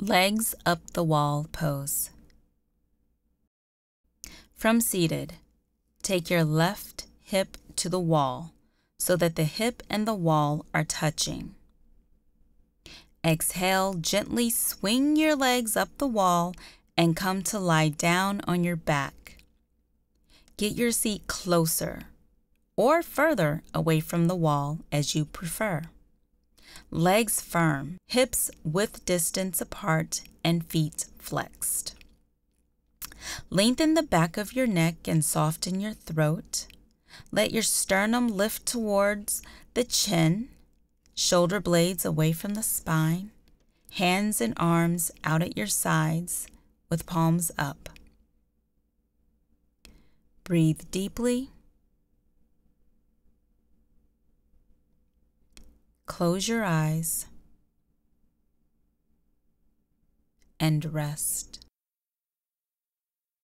Legs up the wall pose. From seated, take your left hip to the wall so that the hip and the wall are touching. Exhale, gently swing your legs up the wall and come to lie down on your back. Get your seat closer or further away from the wall as you prefer. Legs firm, hips width distance apart, and feet flexed. Lengthen the back of your neck and soften your throat. Let your sternum lift towards the chin, shoulder blades away from the spine, hands and arms out at your sides with palms up. Breathe deeply. Close your eyes and rest.